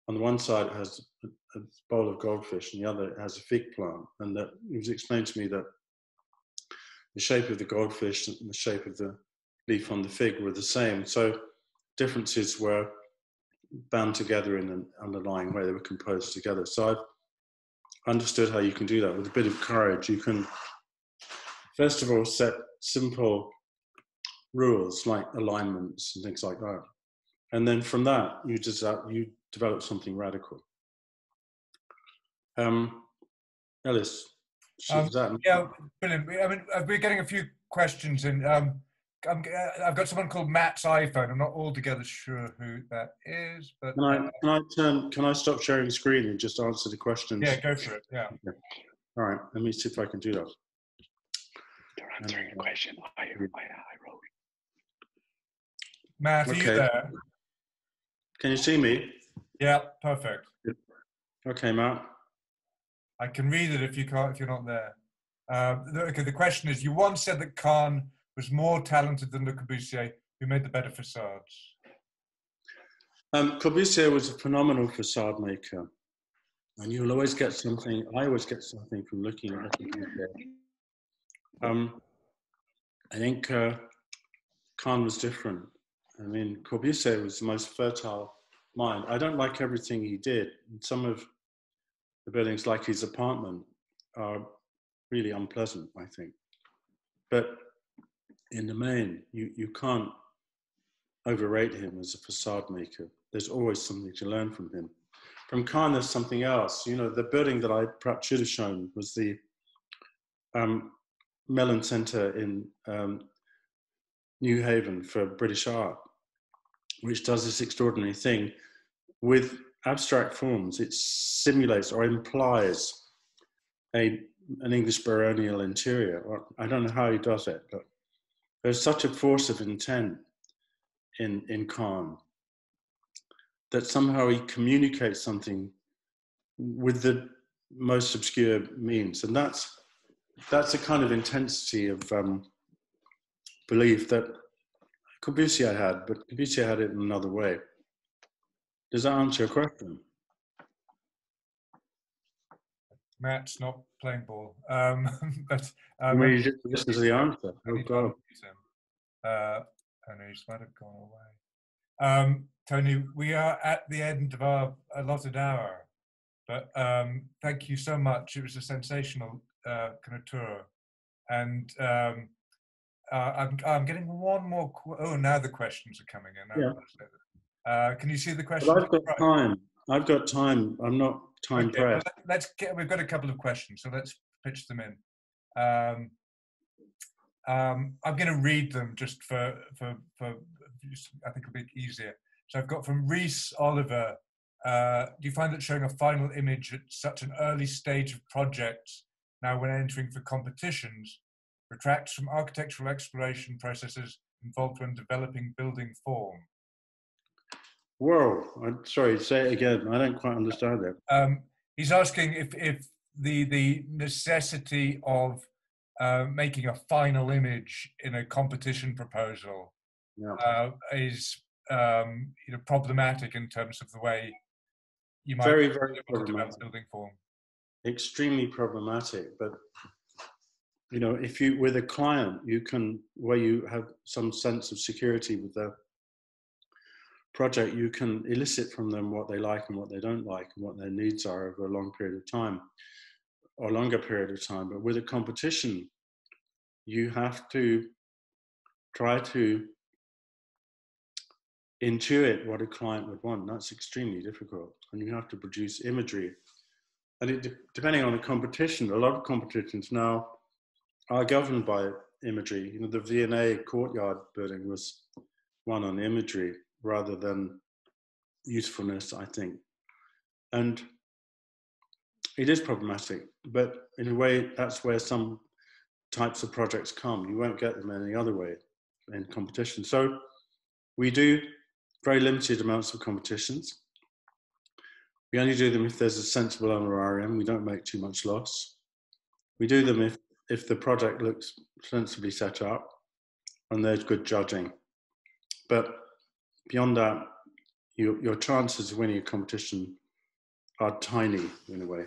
on the one side it has a, bowl of goldfish, and the other has a fig plant. And that it was explained to me that the shape of the goldfish and the shape of the leaf on the fig were the same. So differences were bound together in an underlying way, they were composed together. So I've understood how you can do that with a bit of courage. You can, first of all, set simple rules like alignments and things like that. And then from that, you, just, you develop something radical. Um, Ellis, um, yeah, brilliant. I mean, uh, we're getting a few questions, and um, i have got someone called Matt's iPhone. I'm not altogether sure who that is, but can I uh, can I turn? Can I stop sharing the screen and just answer the questions? Yeah, go for it. Yeah. yeah. All right. Let me see if I can do that. You're answering a question. I, I. Matt, are okay. you there? Can you see me? Yeah, perfect. Okay, Matt. I can read it if you can't if you're not there. Uh, the, okay, the question is: You once said that Kahn was more talented than Le Corbusier, who made the better facades. Um, Corbusier was a phenomenal facade maker, and you'll always get something. I always get something from looking at it. Um, I think uh, Kahn was different. I mean, Corbusier was the most fertile mind. I don't like everything he did. Some of the buildings like his apartment are really unpleasant, I think. But in the main, you, you can't overrate him as a facade maker. There's always something to learn from him. From Kahn, there's something else. You know, the building that I perhaps should have shown was the um, Mellon Center in um, New Haven for British art, which does this extraordinary thing with abstract forms, it simulates or implies a, an English baronial interior. I don't know how he does it, but there's such a force of intent in, in Kahn that somehow he communicates something with the most obscure means. And that's, that's a kind of intensity of um, belief that Corbusier had, but Corbusier had it in another way. Does that answer your question? Matt's not playing ball. Um, but I um, mean, you just listen to the answer. Oh, God. Uh, oh no, he's might have gone away. Um, Tony, we are at the end of our allotted hour, but um, thank you so much. It was a sensational uh, kind of tour, and um, uh, I'm, I'm getting one more. Qu- oh, now the questions are coming in. Yeah. Uh, can you see the questions? But I've got Right. time. I've got time. I'm not time Okay, pressed. let- let's get. We've got a couple of questions, so let's pitch them in. Um, um, I'm going to read them just for for for. just- I think it'll be easier. So I've got from Reese Oliver. Uh, do you find that showing a final image at such an early stage of projects, now when entering for competitions, retracts from architectural exploration processes involved when developing building form? Whoa. I'm sorry. Say it again. I don't quite understand it. Um, he's asking if, if the the necessity of uh, making a final image in a competition proposal Yeah. uh, is um, you know problematic in terms of the way you might Very, very develop problematic. building form. extremely problematic but you know if you with a client you can where you have some sense of security with the project you can elicit from them what they like and what they don't like and what their needs are over a long period of time or longer period of time. But with a competition you have to try to intuit what a client would want. That's extremely difficult and you have to produce imagery. And it, depending on the competition, a lot of competitions now are governed by imagery. You know, the V&A courtyard building was one on imagery rather than usefulness, I think. And it is problematic, but in a way, that's where some types of projects come. You won't get them any other way in competition. So we do very limited amounts of competitions. We only do them if there's a sensible honorarium. We don't make too much loss. We do them if, if the project looks sensibly set up and there's good judging. But beyond that, your, your chances of winning a competition are tiny in a way.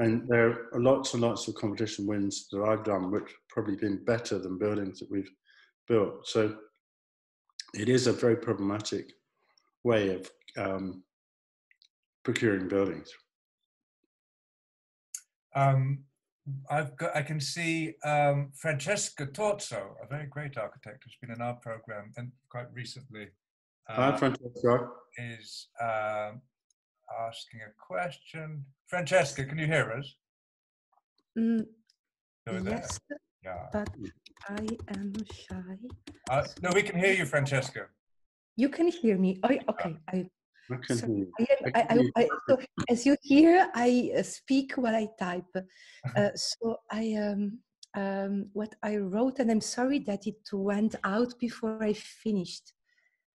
And there are lots and lots of competition wins that I've done, which probably been better than buildings that we've built. So it is a very problematic way of um, procuring buildings. Um, I've got, I can see um, Francesca Torzo, a very great architect who's been in our program and quite recently. Hi, uh, Francesca. is um, asking a question. Francesca, can you hear us? Mm, yes, Yeah. but I am shy. Uh, no, we can hear you, Francesca. You can hear me. Oh, okay. I, I can So- I, am, I I, I, so as you hear, I uh, speak while I type. Uh, so I um, um, what I wrote, and I'm sorry that it went out before I finished.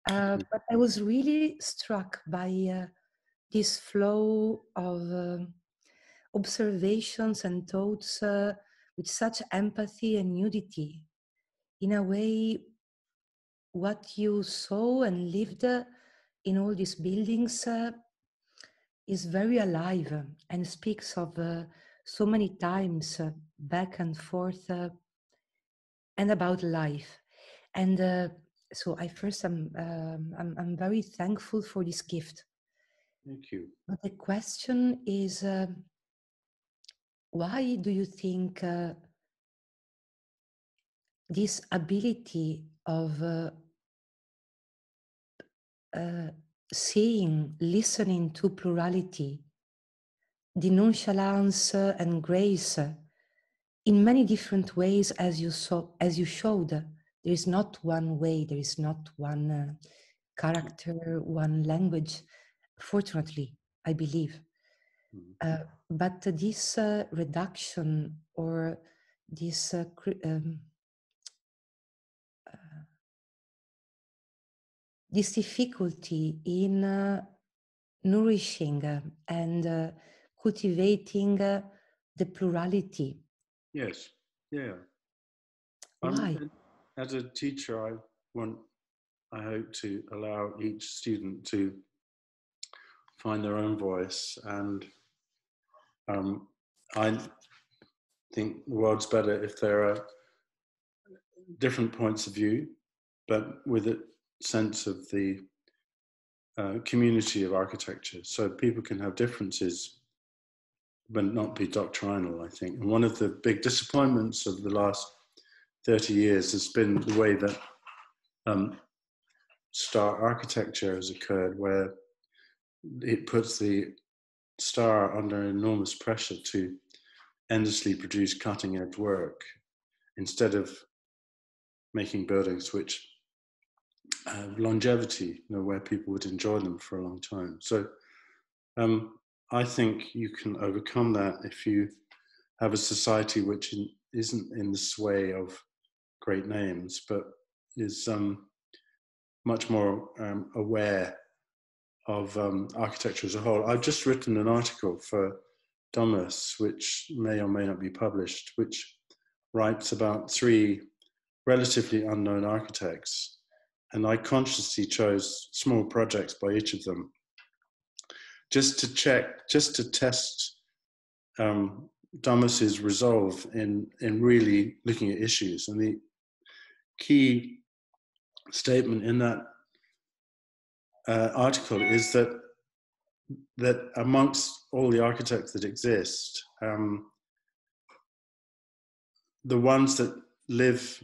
Uh, but I was really struck by uh, this flow of um observations and thoughts uh, with such empathy and nudity. In a way, what you saw and lived uh, in all these buildings uh, is very alive uh, and speaks of uh, so many times uh, back and forth uh, and about life. And uh, so I first am um, I'm, I'm very thankful for this gift. Thank you. But the question is, why do you think uh, this ability of uh, seeing, listening to plurality, the nonchalance and grace in many different ways, as you saw, as you showed, there is not one way, there is not one uh, character, one language. Fortunately, I believe. Mhm. Uh, but this uh, reduction or this uh, um, this difficulty in uh, nourishing uh, and uh, cultivating uh, the plurality. Yes. Yeah. Why? as a teacher, I want, I hope to allow each student to find their own voice. And um, I think the world's better if there are different points of view, but with a sense of the uh, community of architecture. So people can have differences, but not be doctrinal, I think. And one of the big disappointments of the last 30 years has been the way that um, star architecture has occurred, where it puts the star under enormous pressure to endlessly produce cutting edge work instead of making buildings which have longevity, you know, where people would enjoy them for a long time. So um, I think you can overcome that if you have a society which in, isn't in the sway of great names, but is um, much more um, aware of um, architecture as a whole. I've just written an article for Domus, which may or may not be published, which writes about three relatively unknown architects. And I consciously chose small projects by each of them just to check, just to test um, Domus's resolve in, in really looking at issues. And the key statement in that uh, article is that that amongst all the architects that exist, um, the ones that live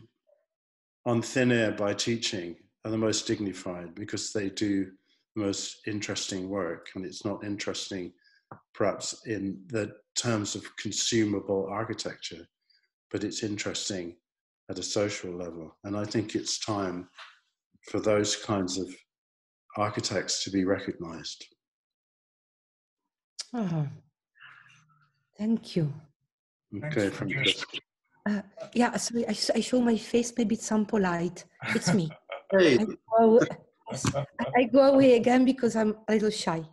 on thin air by teaching are the most dignified because they do the most interesting work, and it's not interesting, perhaps in the terms of consumable architecture, but it's interesting at a social level. And I think it's time for those kinds of architects to be recognized. Oh, thank you. Okay, from Uh, yeah, sorry, I show my face. Maybe it's unpolite. It's me. Hey, I go, I- I go away again because I'm a little shy.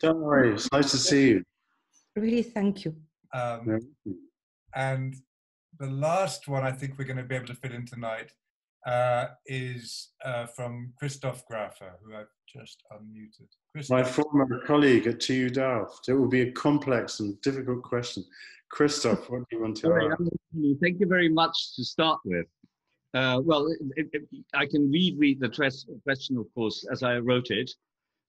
don't worry, it's nice to see you. Really, thank you. Um, and the last one I think we're going to be able to fit in tonight uh, is uh, from Christoph Grafe, who I've just unmuted. My former colleague at TU Delft. It will be a complex and difficult question. Christoph, what do you want to All right, ask? Thank you very much to start with. Uh, well, it, it, I can read, read the question, of course, as I wrote it.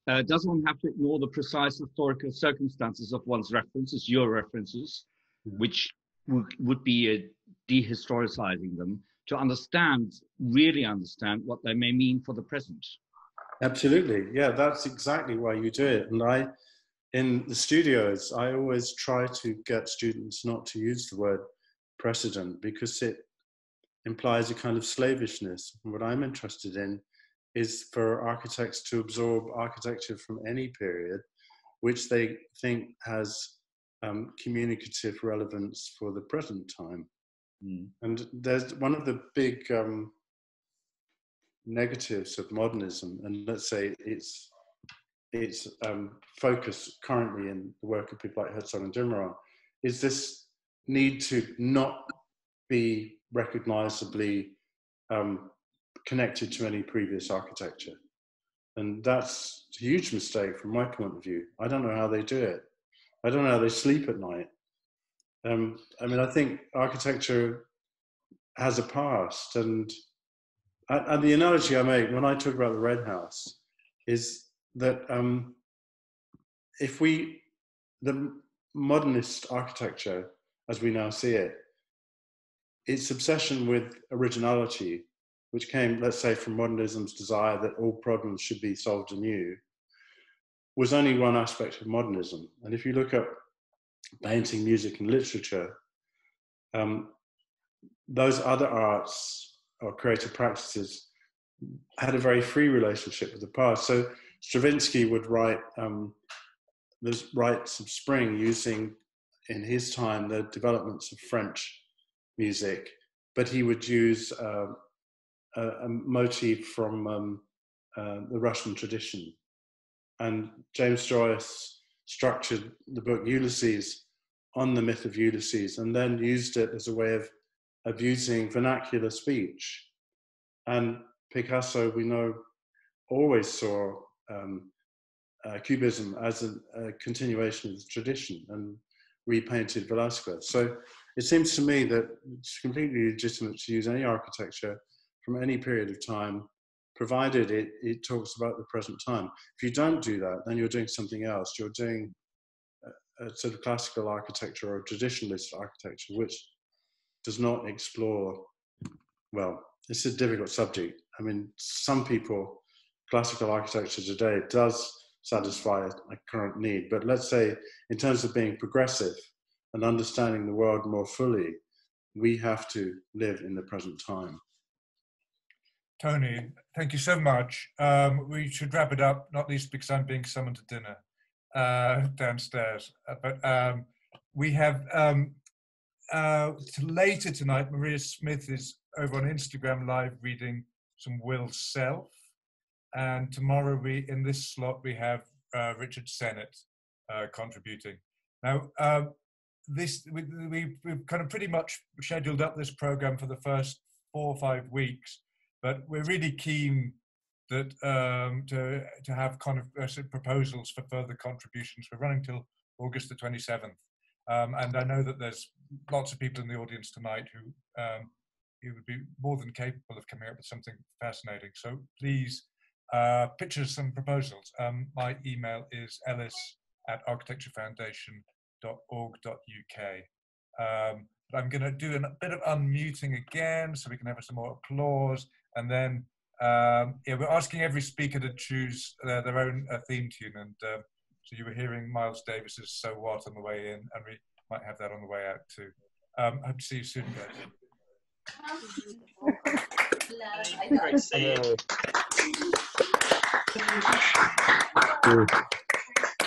Uh, does one have to ignore the precise historical circumstances of one's references, your references, which would, would be uh, dehistoricizing them, to understand, really understand what they may mean for the present? Absolutely. Yeah, that's exactly why you do it. And I, in the studios, I always try to get students not to use the word precedent because it implies a kind of slavishness. And what I'm interested in is for architects to absorb architecture from any period, which they think has um, communicative relevance for the present time. And there's one of the big um, negatives of modernism, and let's say its its um, focus currently in the work of people like Herzog and de Meuron, is this need to not be recognizably um, connected to any previous architecture. And that's a huge mistake from my point of view. I don't know how they do it. I don't know how they sleep at night. Um, I mean, I think architecture has a past, and and the analogy I make when I talk about the Red House is that um, if we the modernist architecture as we now see it, its obsession with originality, which came, let's say, from modernism's desire that all problems should be solved anew, was only one aspect of modernism. And if you look at painting, music, and literature, um, those other arts or creative practices had a very free relationship with the past. So Stravinsky would write um, the rites of spring using, in his time, the developments of French music, but he would use uh, a, a motif from um, uh, the Russian tradition. And James Joyce structured the book Ulysses on the myth of Ulysses and then used it as a way of, of using vernacular speech. And Picasso, we know, always saw um, uh, Cubism as a, a, continuation of the tradition and repainted Velasquez. So it seems to me that it's completely legitimate to use any architecture from any period of time, provided it, it talks about the present time. If you don't do that, then you're doing something else. You're doing a, a sort of classical architecture or traditionalist architecture, which does not explore, well, it's a difficult subject. I mean, some people, classical architecture today does satisfy a current need, but let's say in terms of being progressive and understanding the world more fully, we have to live in the present time. Tony, thank you so much. Um, we should wrap it up, not least because I'm being summoned to dinner uh, downstairs. Uh, but um, we have um, uh, later tonight, Maria Smith is over on Instagram live reading some Will Self. And tomorrow, we in this slot, we have uh, Richard Sennett uh, contributing. Now, um, this we, we, we've kind of pretty much scheduled up this program for the first four or five weeks but we're really keen that um, to to have kind of uh, proposals for further contributions. We're running till August the 27th, um, and I know that there's lots of people in the audience tonight who um, who would be more than capable of coming up with something fascinating. So please uh, picture some proposals. Um, my email is ellis at architecturefoundation.org.uk. Um, but I'm going to do a bit of unmuting again so we can have some more applause. And then um, yeah, we're asking every speaker to choose uh, their own uh, theme tune. And uh, so you were hearing Miles Davis's "So What" on the way in, and we might have that on the way out too. Um, hope to see you soon, guys. Great to see you.